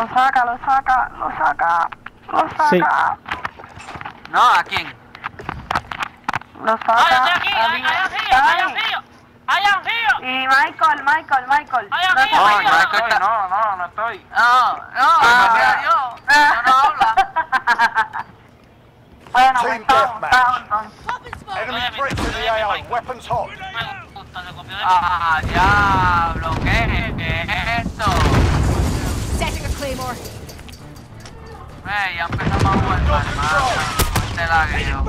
Lo saca, lo saca, lo saca, lo saca. Sí. No, ¿a quién? Lo yo saca. estoy aquí, a hay mí. anfío, hay Ay. anfío, hay anfío. Y Michael, Michael, Michael. Ay, No No. Michael está- No, no, no estoy. No, no, Ah. Dios. No, no habla. Bueno, Team pues estamos, deathmatch. estamos entonces. Enemy threats in the AO. Weapons hot. Ah, diablo, ¿qué es esto? Setting a claymore. Ve, ya empezamos a jugar, hermano. Este lagueo.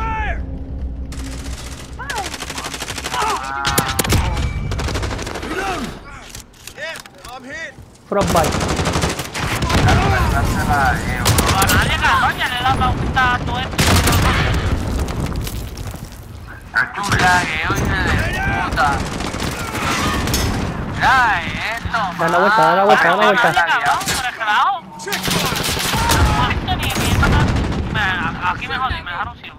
Frostbite. A la vuelta, da la vuelta, da la vuelta. Aquí me jodí, me dejaron ciego.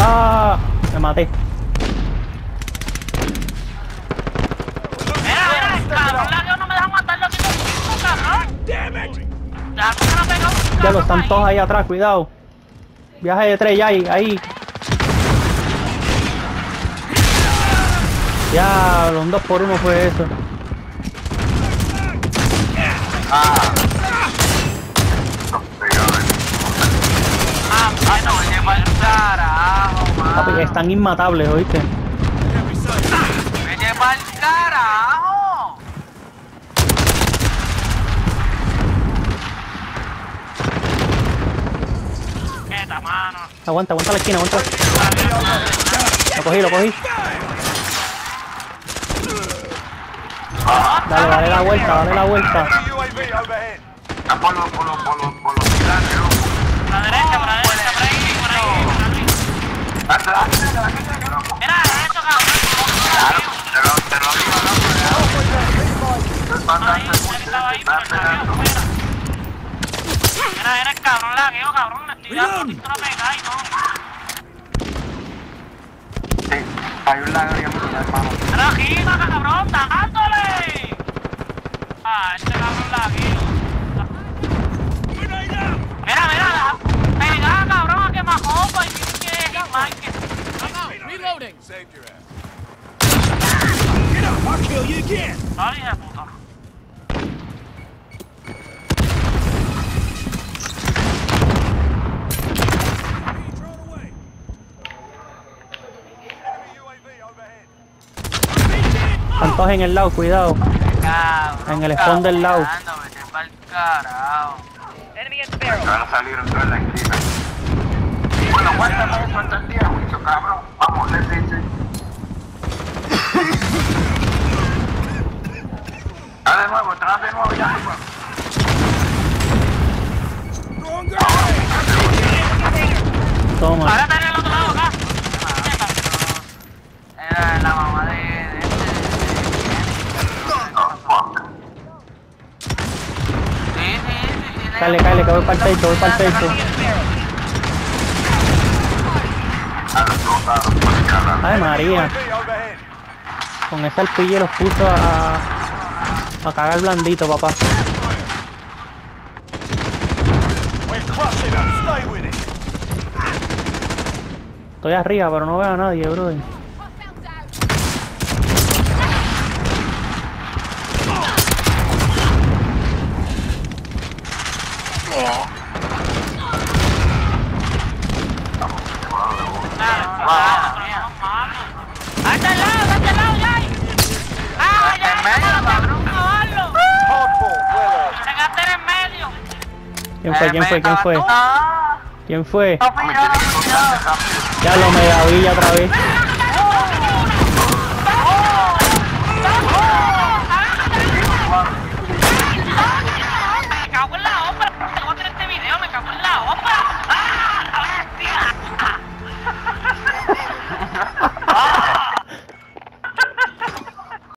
Ah, me maté. Mira, mira, el cabrón lagueo no me deja matarlo aquí contigo, cabrón. Ya, ¿por qué no pega un Ya los están todos ahí atrás, cuidado. Viaje de tres ya ahí, ahí. Ya, un 2 por 1 fue eso. Ah, pa'l carajo, Papi, están inmatables, ¿oíste? Vete pa'l carajo. Aguanta, aguanta la esquina, aguanta. Lo cogí, lo cogí. Dale, dale la vuelta, dale la vuelta. Está por los, por los, por los, por los pilares, loco. Por la derecha, por la derecha, por ahí, por ahí, por ahí. Date, date, date, date, date, loco. Mira, eso, cabrón. Claro, te lo, te lo digo, loco. Ahí, él estaba ahí, pero el lagueo fuera. Mira, era el cabrón lagueo, no pegáis, no. Sí, hay un lago bien brutal, hermano. Mira, cabrón, dándole. Ah, este cabrón lagueo. Mira, mira, pega, cabrón, a quemajopa y que. Reloading. Ay, hija de puta. Están todos en el lado, cuidado. Cabrón, En el spawn del lado. Van a salir otra la esquina. Bueno, cuéntame eso hasta el día, juicio, cabrón. Vamos, les dice. Dale de nuevo, trae de nuevo ya. Toma. Ahora está en el otro lado, acá. Era la mamá de, de este. Oh, fuck. Sí, sí, Cállale, cállale, que voy para el techo, voy para el techo. Ay, María. Con ese alpille los puso a, a cagar blandito, papá. Estoy arriba, pero no veo a nadie, brother. ¡Hasta el lado, hasta el lado, ya! ¡Ah, ya! en medio, cabrón. ¡Caballo! Hardball. Well ¡Llegaste en el medio! ¿Quién fue? ¿Quién fue? ¿Quién fue? Ah, ¿Quién fue? Ya lo me la vi otra vez.